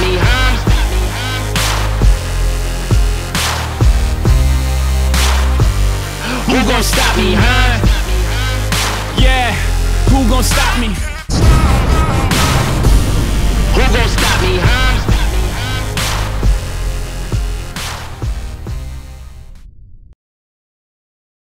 me, huh? Who gon' stop me, huh? Yeah, who gon' stop me?